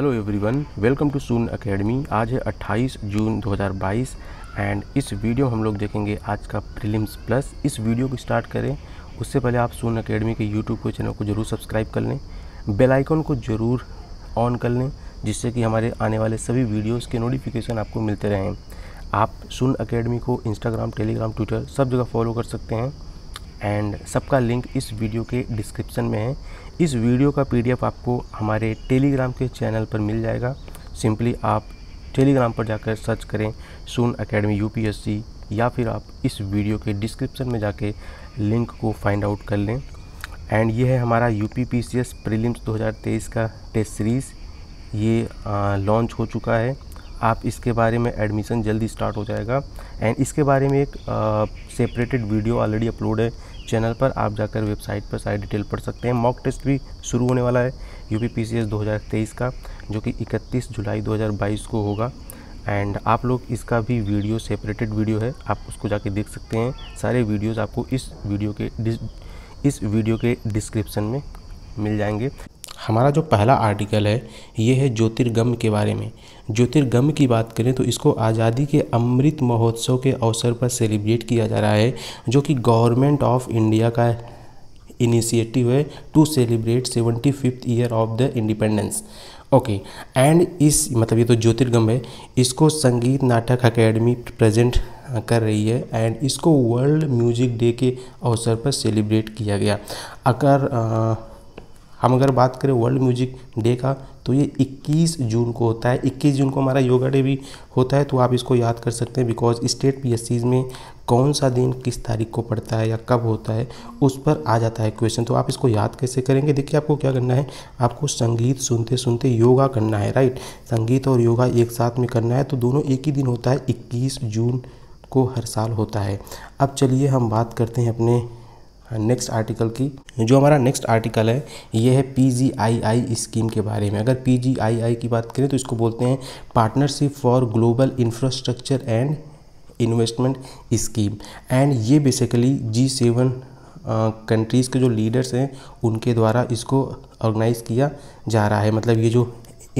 Hello everyone welcome to Shunya Academy आज है 28 जून 2022 and इस वीडियो हम लोग देखेंगे आज का प्रीलिम्स प्लस इस वीडियो को स्टार्ट करें। उससे पहले आप सून एकेडमी के यूट्यूब को चैनल को ज़रूर सब्सक्राइब कर लें। बेल आइकन को ज़रूर ऑन कर लें, जिससे कि हमारे आने वाले सभी वीडियोज़ के नोटिफिकेशन आपको मिलते रहें। आप सुन अकेडमी को इंस्टाग्राम टेलीग्राम ट्विटर सब जगह फॉलो कर सकते हैं। एंड सबका लिंक इस वीडियो के डिस्क्रिप्शन में है। इस वीडियो का पीडीएफ आपको हमारे टेलीग्राम के चैनल पर मिल जाएगा। सिंपली आप टेलीग्राम पर जाकर सर्च करें सुन अकेडमी यूपीएससी या फिर आप इस वीडियो के डिस्क्रिप्शन में जाके लिंक को फाइंड आउट कर लें। एंड ये है हमारा U P P C S prelims 2023 का टेस्ट सीरीज़। ये लॉन्च हो चुका है। आप इसके बारे में एडमिशन जल्दी स्टार्ट हो जाएगा। एंड इसके बारे में एक सेपरेटेड वीडियो ऑलरेडी अपलोड है। चैनल पर आप जाकर वेबसाइट पर सारी डिटेल पढ़ सकते हैं। मॉक टेस्ट भी शुरू होने वाला है U P P C S दो हज़ार तेईस का, जो कि इकतीस जुलाई दो हज़ार बाईस को होगा। एंड आप लोग इसका भी वीडियो, सेपरेटेड वीडियो है, आप उसको जाके देख सकते हैं। सारे वीडियोज़ आपको इस वीडियो के इस वीडियो के डिस्क्रिप्शन में मिल जाएँगे। हमारा जो पहला आर्टिकल है ये है ज्योतिर्गम के बारे में। ज्योतिर्गम की बात करें तो इसको आज़ादी के अमृत महोत्सव के अवसर पर सेलिब्रेट किया जा रहा है जो कि गवर्नमेंट ऑफ़ इंडिया का इनिशिएटिव है to celebrate seventy fifth year of the independence. Okay and इस मतलब ये तो ज्योतिर्गम है इसको संगीत नाटक अकेडमी प्रेजेंट कर रही है एंड इसको वर्ल्ड म्यूज़िक डे के अवसर पर सेलिब्रेट किया गया। अगर आ, हम अगर बात करें वर्ल्ड म्यूज़िक डे का तो ये 21 जून को होता है। 21 जून को हमारा योगा डे भी होता है तो आप इसको याद कर सकते हैं बिकॉज़ स्टेट पी में कौन सा दिन किस तारीख को पड़ता है या कब होता है, उस पर आ जाता है क्वेश्चन तो आप इसको याद कैसे करेंगे? देखिए, आपको क्या करना है? आपको संगीत सुनते सुनते योगा करना है राइट संगीत और योगा एक साथ में करना है तो दोनों एक ही दिन होता है। इक्कीस जून को हर साल होता है। अब चलिए हम बात करते हैं अपने नेक्स्ट आर्टिकल की। जो हमारा नेक्स्ट आर्टिकल है, ये है पीजीआईआई स्कीम के बारे में। अगर पीजीआईआई की बात करें तो इसको बोलते हैं partnership for global infrastructure and investment scheme and ये बेसिकली जी सेवन कंट्रीज़ के जो लीडर्स हैं, उनके द्वारा इसको ऑर्गेनाइज़ किया जा रहा है। मतलब ये जो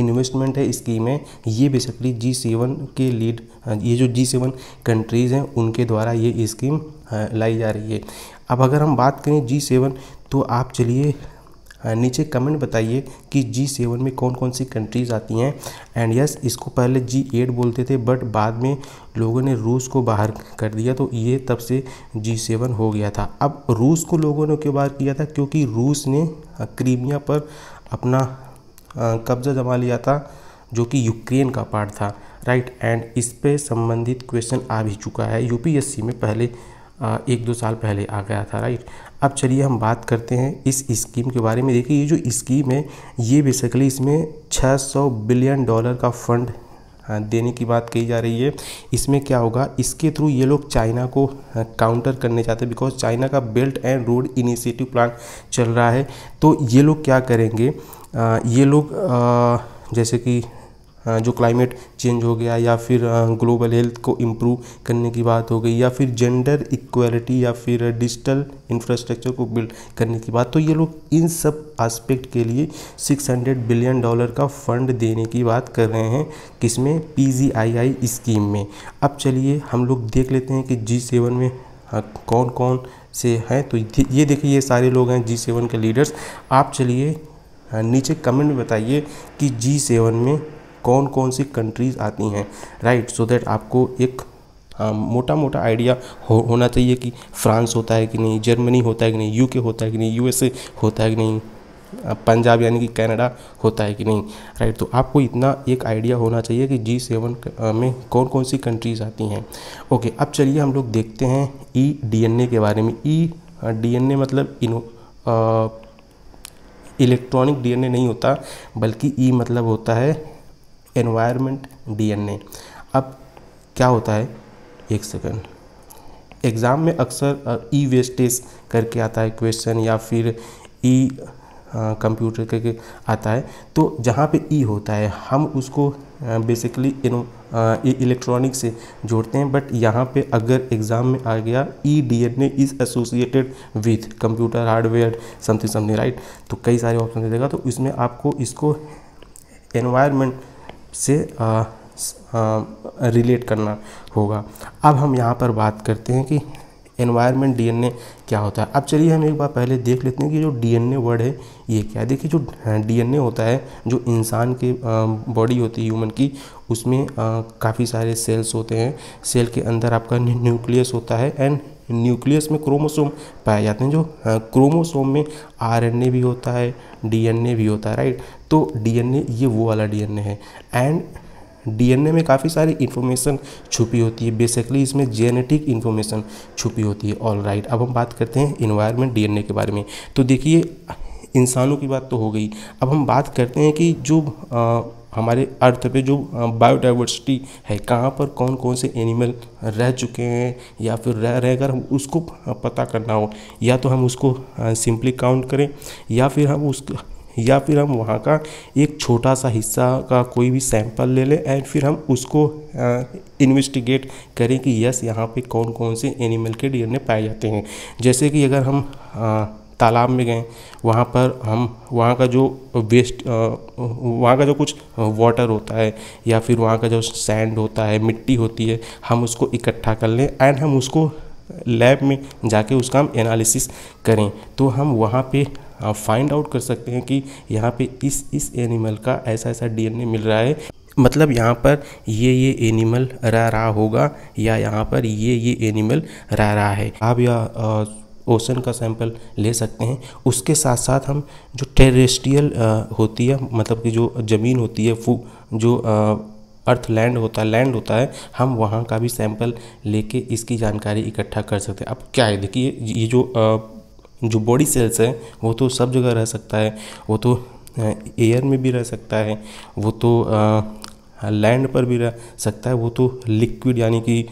इन्वेस्टमेंट है स्कीम है ये बेसिकली जी सेवन के लीड ये जो जी सेवन कंट्रीज़ हैं, उनके द्वारा ये स्कीम लाई जा रही है। अब अगर हम बात करें जी सेवन तो आप चलिए नीचे कमेंट बताइए कि जी सेवन में कौन कौन सी कंट्रीज़ आती हैं। एंड यस इसको पहले जी एट बोलते थे बट बाद में लोगों ने रूस को बाहर कर दिया तो ये तब से जी सेवन हो गया था। अब रूस को लोगों ने क्यों बाहर किया था? क्योंकि रूस ने क्रीमिया पर अपना कब्ज़ा जमा लिया था, जो कि यूक्रेन का पार्ट था। राइट, एंड इस पर संबंधित क्वेश्चन आ भी चुका है। यूपीएससी में पहले एक दो साल पहले आ गया था, राइट? अब चलिए हम बात करते हैं इस स्कीम के बारे में। देखिए, ये जो स्कीम है, ये बेसिकली इसमें 600 बिलियन डॉलर का फंड देने की बात कही जा रही है। इसमें क्या होगा, इसके थ्रू ये लोग चाइना को काउंटर करने चाहते हैं बिकॉज़ चाइना का belt and road initiative plan चल रहा है। तो ये लोग क्या करेंगे ये लोग जैसे कि जो क्लाइमेट चेंज हो गया या फिर ग्लोबल हेल्थ को इम्प्रूव करने की बात हो गई या फिर जेंडर इक्वलिटी या फिर डिजिटल इंफ्रास्ट्रक्चर को बिल्ड करने की बात तो ये लोग इन सब एस्पेक्ट के लिए 600 बिलियन डॉलर का फंड देने की बात कर रहे हैं किसमें? पी स्कीम में। अब चलिए हम लोग देख लेते हैं कि जी सेवन में कौन कौन से हैं। तो ये देखिए, ये सारे लोग हैं जी सेवन के लीडर्स आप चलिए नीचे कमेंट में बताइए कि जी सेवन में कौन कौन सी कंट्रीज़ आती हैं राइट सो दैट आपको एक मोटा मोटा आइडिया हो, होना चाहिए कि फ्रांस होता है कि नहीं जर्मनी होता है कि नहीं यूके होता है कि नहीं यूएसए होता है कि नहीं पंजाब यानी कि कनाडा होता है कि नहीं राइट तो आपको इतना एक आइडिया होना चाहिए कि जी सेवन में कौन कौन सी कंट्रीज़ आती हैं। ओके अब चलिए हम लोग देखते हैं ई डीएनए के बारे में। ई डीएनए मतलब इनो इलेक्ट्रॉनिक डीएनए नहीं होता, बल्कि ई मतलब होता है एनवायरनमेंट डीएनए अब क्या होता है? एक सेकंड एग्ज़ाम में अक्सर ई वेस्टेज करके आता है क्वेश्चन या फिर ई कंप्यूटर करके आता है। तो जहाँ पे ई होता है, हम उसको बेसिकली इलेक्ट्रॉनिक से जोड़ते हैं। बट यहाँ पे अगर एग्ज़ाम में आ गया E D N A is associated with computer hardware something something right तो कई सारे ऑप्शन दे देगा। तो इसमें आपको इसको एनवायरनमेंट से रिलेट करना होगा। अब हम यहाँ पर बात करते हैं कि एनवायरनमेंट डीएनए क्या होता है। अब चलिए हम एक बार पहले देख लेते हैं कि जो डीएनए वर्ड है, ये क्या है। देखिए, जो डीएनए होता है, जो इंसान के बॉडी होती है ह्यूमन की, उसमें काफ़ी सारे सेल्स होते हैं। सेल के अंदर आपका न्यूक्लियस होता है एंड न्यूक्लियस में क्रोमोसोम पाए जाते हैं। जो क्रोमोसोम में आरएनए भी होता है डीएनए भी होता है राइट? तो डीएनए ये वो वाला डीएनए है। एंड डीएनए में काफ़ी सारी इन्फॉर्मेशन छुपी होती है। बेसिकली इसमें जेनेटिक इन्फॉर्मेशन छुपी होती है। All right right. अब हम बात करते हैं इन्वायरमेंट डीएनए के बारे में। तो देखिए इंसानों की बात तो हो गई। अब हम बात करते हैं कि जो आ, हमारे अर्थ पे जो बायोडाइवर्सिटी है कहाँ पर कौन कौन से एनिमल रह चुके हैं या फिर रह रहकर हम उसको पता करना हो या तो हम उसको सिंपली काउंट करें या फिर हम उस या फिर हम वहाँ का एक छोटा सा हिस्सा का कोई भी सैंपल ले लें एंड फिर हम उसको इन्वेस्टिगेट करें कि यस यहाँ पे कौन कौन से एनिमल के डीएनए पाए जाते हैं। जैसे कि अगर हम आ, तालाब में गए, वहाँ पर हम, वहाँ का जो वेस्ट वहाँ का जो कुछ वाटर होता है या फिर वहाँ का जो सैंड होता है, मिट्टी होती है, हम उसको इकट्ठा कर लें एंड हम उसको लैब में जाके उसका हम एनालिसिस करें। तो हम वहाँ पे फाइंड आउट कर सकते हैं कि यहाँ पे इस इस एनिमल का ऐसा ऐसा डीएनए मिल रहा है। मतलब यहाँ पर ये ये एनिमल रह रहा होगा या यहाँ पर ये ये एनिमल रह रहा है। आप या ओशन का सैंपल ले सकते हैं। उसके साथ साथ हम जो टेरेस्ट्रियल होती है मतलब कि जो ज़मीन होती है, फू, जो अर्थ लैंड होता है लैंड होता है, हम वहाँ का भी सैंपल लेके इसकी जानकारी इकट्ठा कर सकते हैं। अब क्या है, देखिए, ये जो जो बॉडी सेल्स हैं, वो तो सब जगह रह सकता है, वो तो एयर में भी रह सकता है, वो तो लैंड पर भी रह सकता है, वो तो लिक्विड यानी कि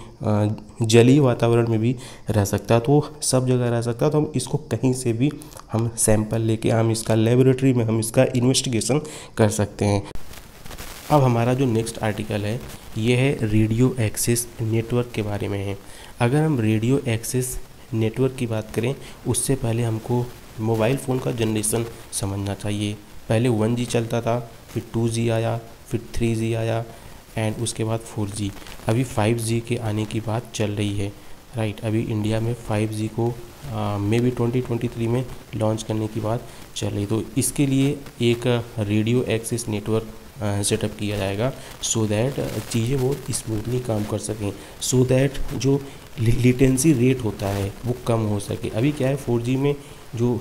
जलीय वातावरण में भी रह सकता है तो सब जगह रह सकता है तो हम इसको कहीं से भी हम सैंपल लेके, हम इसका लेबोरेटरी में हम इसका इन्वेस्टिगेशन कर सकते हैं। अब हमारा जो नेक्स्ट आर्टिकल है, ये है रेडियो एक्सेस नेटवर्क के बारे में है। अगर हम रेडियो एक्सेस नेटवर्क की बात करें, उससे पहले हमको मोबाइल फ़ोन का जनरेशन समझना चाहिए। पहले वन जी चलता था, फिर टू जी आया फिर थ्री जी आया एंड उसके बाद फोर जी अभी फाइव जी के आने की बात चल रही है राइट अभी इंडिया में फाइव जी को may be twenty twenty three में लॉन्च करने की बात चल रही तो इसके लिए एक रेडियो एक्सेस नेटवर्क सेटअप किया जाएगा सो दैट चीज़ें बहुत स्मूथली काम कर सकें सो दैट जो लिटेंसी रेट होता है वो कम हो सके। अभी क्या है फोर में जो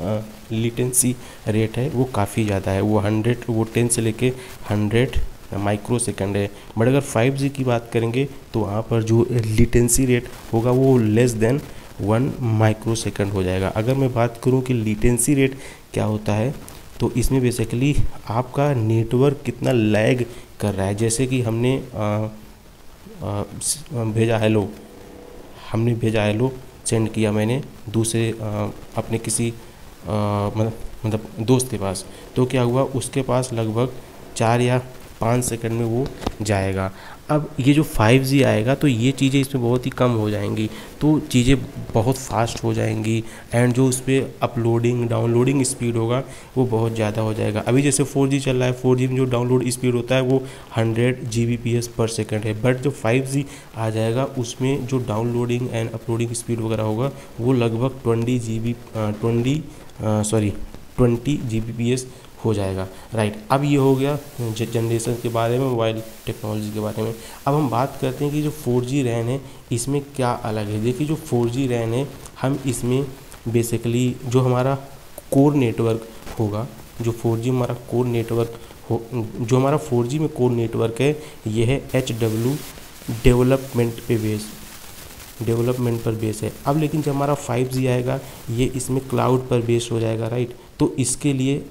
लिटेंसी रेट है वो काफ़ी ज़्यादा है। वो हंड्रेड वो टेन से लेके हंड्रेड माइक्रो सेकेंड है। बट अगर फाइव जी की बात करेंगे तो वहाँ पर जो लिटेंसी रेट होगा वो less than one micro second हो जाएगा। अगर मैं बात करूँ कि लिटेंसी रेट क्या होता है तो इसमें बेसिकली आपका नेटवर्क कितना लैग कर रहा है। जैसे कि हमने आ, आ, भेजा हेलो हमने भेजा हेलो सेंड किया मैंने। दूसरे आ, अपने किसी मतलब मतलब दोस्त के पास। तो क्या हुआ, उसके पास लगभग चार या पाँच सेकंड में वो जाएगा। अब ये जो 5G आएगा तो ये चीज़ें इसमें बहुत ही कम हो जाएँगी। तो चीज़ें बहुत फास्ट हो जाएँगी एंड जो उस पर अपलोडिंग, डाउनलोडिंग स्पीड होगा, वो बहुत ज़्यादा हो जाएगा। अभी जैसे 4G चल रहा है 4G में जो डाउनलोड स्पीड होता है, वो 100 जी पर सेकेंड है। बट जो 5G आ जाएगा, उसमें जो डाउनलोडिंग एंड अपलोडिंग स्पीड वगैरह होगा, वो लगभग twenty G B twenty sorry twenty G हो जाएगा। राइट अब ये हो गया जनरेशन के बारे में मोबाइल टेक्नोलॉजी के बारे में। अब हम बात करते हैं कि जो फोर जी रैन है, इसमें क्या अलग है? देखिए, जो फोर जी रैन है, हम इसमें बेसिकली जो हमारा कोर नेटवर्क होगा, जो फोर जी हमारा कोर नेटवर्क हो, जो हमारा फोर जी में कोर नेटवर्क है ये है एच डब्ल्यू डेवलपमेंट पे बेस डेवलपमेंट पर बेस है। अब लेकिन जब हमारा फाइव जी आएगा, ये इसमें क्लाउड पर बेस हो जाएगा राइट तो इसके लिए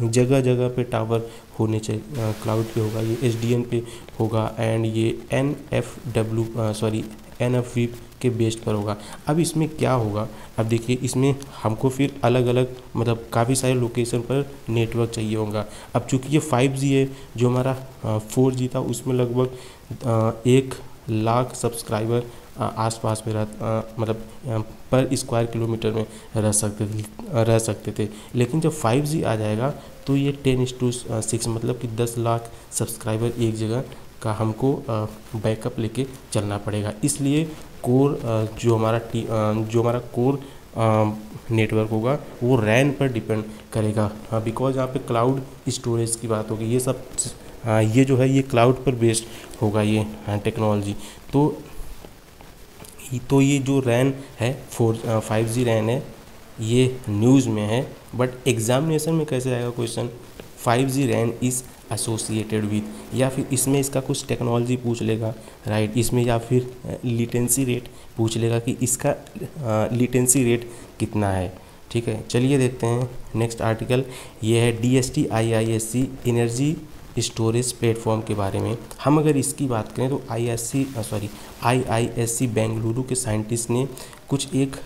जगह जगह पे टावर होने चाहिए क्लाउड पे होगा, ये एच पे होगा एंड ये N F W sorry N F V के बेस्ड पर होगा। अब इसमें क्या होगा? अब देखिए, इसमें हमको फिर अलग अलग मतलब काफ़ी सारे लोकेशन पर नेटवर्क चाहिए होगा। अब चूँकि ये फाइव जी है, जो हमारा फोर जी था, उसमें लगभग एक लाख सब्सक्राइबर आसपास में रह मतलब पर स्क्वायर किलोमीटर में रह सकते थे, रह सकते थे। लेकिन जब 5G आ जाएगा तो ये टेन इस टू सिक्स मतलब कि 10 लाख सब्सक्राइबर एक जगह का हमको बैकअप लेके चलना पड़ेगा। इसलिए कोर जो हमारा टी जो हमारा कोर नेटवर्क होगा, वो रैन पर डिपेंड करेगा। बिकॉज़ यहाँ पे क्लाउड स्टोरेज की बात होगी, ये सब हाँ ये जो है, ये क्लाउड पर बेस्ड होगा ये टेक्नोलॉजी तो तो ये जो रैन है, फोर फाइव जी रैन है, ये न्यूज़ में है, बट एग्जामिनेशन में कैसे आएगा question? Five G RAN is associated with या फिर इसमें इसका कुछ टेक्नोलॉजी पूछ लेगा, राइट? इसमें या फिर लिटेंसी रेट पूछ लेगा कि इसका लिटेंसी रेट कितना है, ठीक है? चलिए देखते हैं, नेक्स्ट आर्टिकल, ये है D S T I I S C energy storage platform के बारे में। हम अगर इसकी बात करें तो I S C sorry I I S C Bengaluru के साइंटिस्ट ने कुछ एक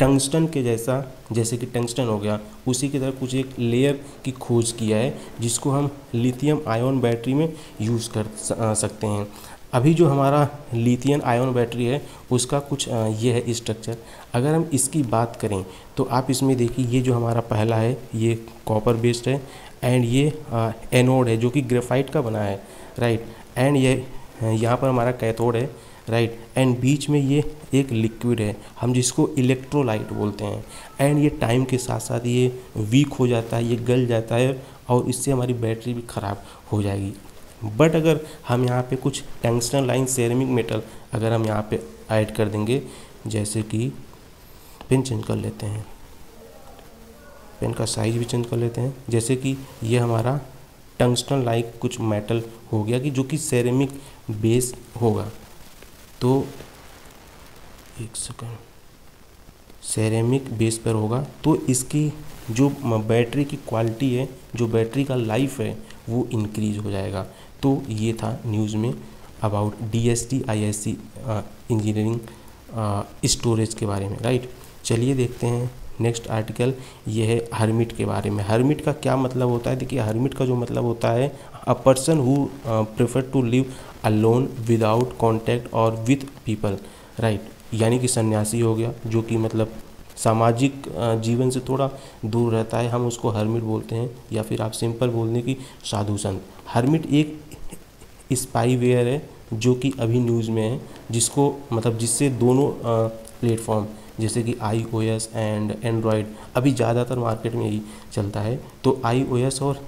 टंगस्टन के जैसा, जैसे कि टंगस्टन हो गया, उसी की तरह कुछ एक लेयर की खोज किया है, जिसको हम लिथियम आयोन बैटरी में यूज़ कर सकते हैं। अभी जो हमारा लिथियम आयोन बैटरी है, उसका कुछ ये है स्ट्रक्चर अगर हम इसकी बात करें तो आप इसमें देखिए, ये जो हमारा पहला है, ये कॉपर बेस्ड है। एंड ये एनोड है, जो कि ग्रेफाइट का बना है राइट एंड ये, यहाँ पर हमारा कैथोड है राइट एंड बीच में ये एक लिक्विड है, हम जिसको इलेक्ट्रोलाइट बोलते हैं। एंड ये टाइम के साथ साथ ये वीक हो जाता है, ये गल जाता है, और इससे हमारी बैटरी भी ख़राब हो जाएगी। बट अगर हम यहाँ पे कुछ टंगस्टन लाइन सेरेमिक मेटल अगर हम यहाँ पे ऐड कर देंगे, जैसे कि पिन चेंज कर लेते हैं। पेन का साइज़ भी चेंज कर लेते हैं। जैसे कि ये हमारा टंगस्टन लाइक कुछ मेटल हो गया कि जो कि सेरेमिक बेस होगा। तो एक सेकंड सेरेमिक बेस पर होगा। तो इसकी जो बैटरी की क्वालिटी है, जो बैटरी का लाइफ है, वो इंक्रीज हो जाएगा। तो ये था न्यूज़ में about D S T I S C engineering storage के बारे में राइट चलिए देखते हैं। नेक्स्ट आर्टिकल, ये है हर्मिट के बारे में। हर्मिट का क्या मतलब होता है? देखिए, हर्मिट का जो मतलब होता है a person who prefer to live alone without contact और विथ पीपल राइट यानी कि सन्यासी हो गया, जो कि मतलब सामाजिक जीवन से थोड़ा दूर रहता है, हम उसको हर्मिट बोलते हैं, या फिर आप सिंपल बोलने की साधु संत। हर्मिट एक स्पाईवेयर है, जो कि अभी न्यूज़ में है, जिसको मतलब जिससे दोनों प्लेटफॉर्म जैसे कि I O S and Android अभी ज़्यादातर मार्केट में ही चलता है। तो आई ओ एस और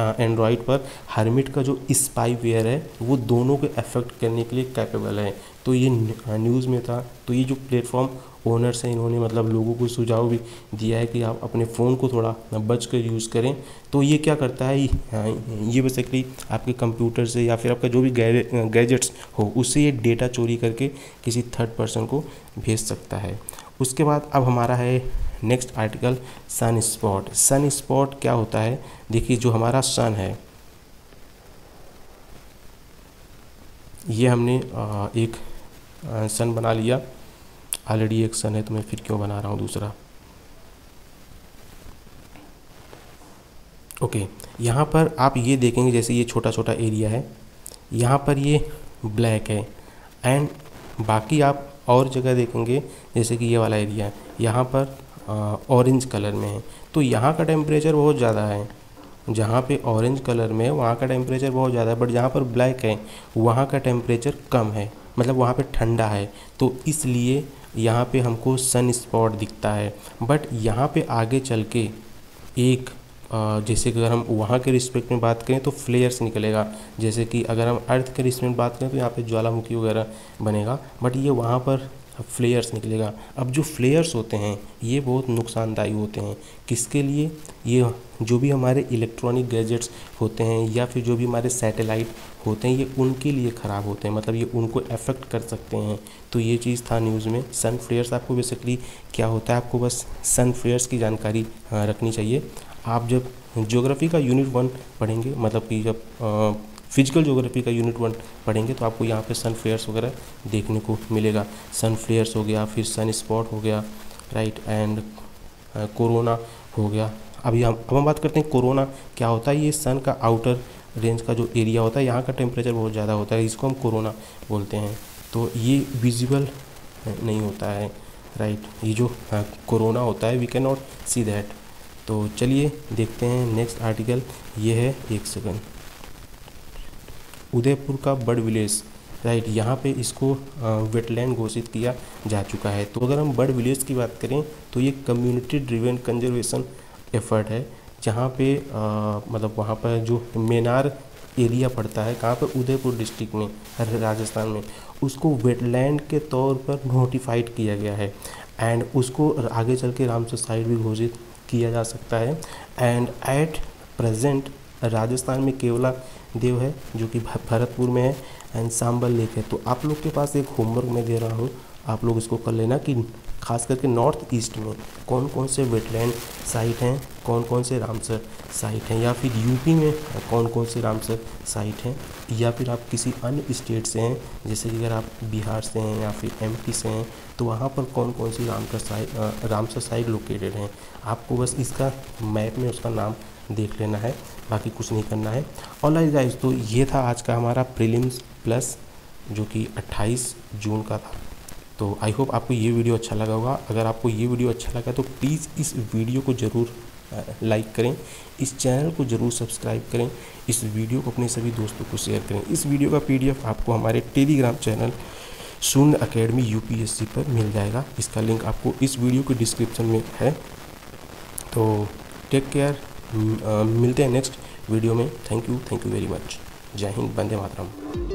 एंड्रॉयड पर हरमिट का जो स्पाईवेयर है, वो दोनों को अफेक्ट करने के लिए कैपेबल है। तो ये न्यूज़ में था। तो ये जो प्लेटफॉर्म ओनर्स हैं, इन्होंने मतलब लोगों को सुझाव भी दिया है कि आप अपने फ़ोन को थोड़ा बच कर यूज़ करें। तो ये क्या करता है? ये बेसिकली आपके कंप्यूटर से या फिर आपका जो भी गैजेट्स हो, उससे ये डेटा चोरी करके किसी थर्ड पर्सन को भेज सकता है। उसके बाद अब हमारा है next article sunspot sunspot क्या होता है? देखिए, जो हमारा सन है, ये हमने एक सन बना लिया। ऑलरेडी एक सन है तो मैं फिर क्यों बना रहा हूँ दूसरा? ओके यहाँ पर आप ये देखेंगे, जैसे ये छोटा छोटा एरिया है, यहाँ पर ये ब्लैक है। एंड बाकी आप और जगह देखेंगे, जैसे कि ये वाला एरिया है। यहाँ पर ऑरेंज कलर में है। तो यहाँ का टेम्परेचर बहुत ज़्यादा है। जहाँ पे ऑरेंज कलर में है, वहाँ का टेम्परेचर बहुत ज़्यादा है बट जहाँ पर ब्लैक है, वहाँ का टेम्परेचर कम है। मतलब वहाँ पे ठंडा है। तो इसलिए यहाँ पे हमको सन स्पॉट दिखता है। बट यहाँ पे आगे चल के एक जैसे कि अगर हम वहाँ के रिस्पेक्ट में बात करें तो फ्लेयर्स निकलेगा। जैसे कि अगर हम अर्थ के रिस्पेक्ट में बात करें तो यहाँ पे ज्वालामुखी वगैरह बनेगा। बट ये वहाँ पर फ्लेयर्स निकलेगा। अब जो फ्लेयर्स होते हैं, ये बहुत नुकसानदायी होते हैं। किसके लिए? ये जो भी हमारे इलेक्ट्रॉनिक गैजेट्स होते हैं या फिर जो भी हमारे सैटेलाइट होते हैं, ये उनके लिए ख़राब होते हैं। मतलब ये उनको अफेक्ट कर सकते हैं। तो ये चीज़ था न्यूज़ में। सन फ्लेयर्स आपको बेसिकली क्या होता है? आपको बस सन फ्लेयर्स की जानकारी रखनी चाहिए। आप जब ज्योग्राफी का यूनिट वन पढ़ेंगे मतलब कि जब फ़िज़िकल ज्योग्राफी का यूनिट वन पढ़ेंगे तो आपको यहाँ पे सन फ्लेयर्स वगैरह देखने को मिलेगा। सन फ्लेयर्स हो गया, फिर सन स्पॉट हो गया राइट एंड कोरोना हो गया। अभी हम अब हम बात करते हैं कोरोना क्या होता है? ये सन का आउटर रेंज का जो एरिया होता है, यहाँ का टेम्परेचर बहुत ज़्यादा होता है, इसको हम कोरोना बोलते हैं। तो ये विजिबल नहीं होता है राइट ये जो कोरोना होता है we can not see that तो चलिए देखते हैं नेक्स्ट आर्टिकल ये है एक सेकंड उदयपुर का बर्ड विलेज राइट यहाँ पे इसको वेटलैंड घोषित किया जा चुका है। तो अगर हम बर्ड विलेज की बात करें तो ये कम्युनिटी ड्रिवेन कंजर्वेशन एफर्ट है जहाँ पे आ, मतलब वहाँ पर जो मेनार एरिया पड़ता है कहाँ पर उदयपुर डिस्ट्रिक्ट में राजस्थान में। उसको वेटलैंड के तौर पर नोटिफाइड किया गया है। एंड उसको आगे चल के रामसर साइड भी घोषित किया जा सकता है। एंड एट प्रेजेंट राजस्थान में केवला देव है, जो कि भरतपुर में है एंड सांबल लेक है। तो आप लोग के पास एक होमवर्क मैं दे रहा हूँ। आप लोग इसको कर लेना कि खास करके नॉर्थ ईस्ट में कौन कौन से वेटलैंड साइट हैं कौन कौन से रामसर साइट हैं, या फिर यूपी में कौन कौन से रामसर साइट हैं, या फिर आप किसी अन्य स्टेट से हैं, जैसे कि अगर आप बिहार से हैं, या फिर एमपी से हैं तो वहाँ पर कौन कौन सी Ramsar site Ramsar site located हैं। आपको बस इसका मैप में उसका नाम देख लेना है। बाकी कुछ नहीं करना है। लाइक गाइज़ तो ये था आज का हमारा प्रीलिम्स प्लस जो कि 28 जून का था। तो आई होप आपको ये वीडियो अच्छा लगा होगा। अगर आपको ये वीडियो अच्छा लगा तो प्लीज़ इस वीडियो को ज़रूर लाइक करें। इस चैनल को ज़रूर सब्सक्राइब करें। इस वीडियो को अपने सभी दोस्तों को शेयर करें। इस वीडियो का पीडीएफ आपको हमारे Telegram channel Shunya academy UPSC पर मिल जाएगा। इसका लिंक आपको इस वीडियो के डिस्क्रिप्शन में है। तो टेक केयर मिलते हैं नेक्स्ट वीडियो में. Thank you thank you very much जय हिंद, वंदे मातरम.